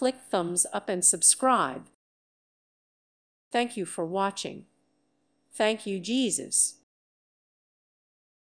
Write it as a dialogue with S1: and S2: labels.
S1: Click thumbs up and subscribe. Thank you for watching. Thank you, Jesus.